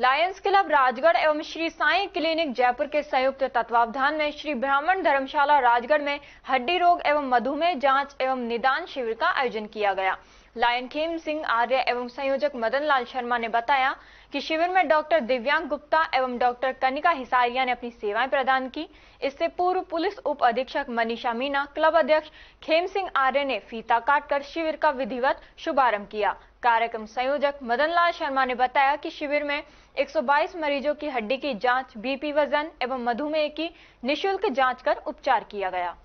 Lions club Rajgarh एवं Shri Sai clinic Jaipur के संयुक्त तत्वावधान में श्री ब्राह्मण धर्मशाला राजगढ़ में हड्डी रोग एवं मधुमेह जाँच एवं निदान शिविर का आयोजन किया गया। लायन खेम सिंह, आर्य एवं संयोजक मदन लाल शर्मा ने बताया कि शिविर में डॉक्टर दिव्यांग गुप्ता एवं डॉक्टर कनिका हिसारिया ने अपनी सेवाएँ प्रदान की। इससे पूर्व पुलिस उप अधीक्षक मनीषा मीना, क्लब अध्यक्ष खेम सिंह, आर्य ने फीता काटकर शिविर का विधिवत शुभारंभ किया। कार्यक्रम संयोजक मदन लाल शर्मा ने बताया कि शिविर में 122 मरीजों की हड्डी की जाँच, बीपी वज़न एवं मधुमेह की निशुल्क जाँच कर उपचार किया गया।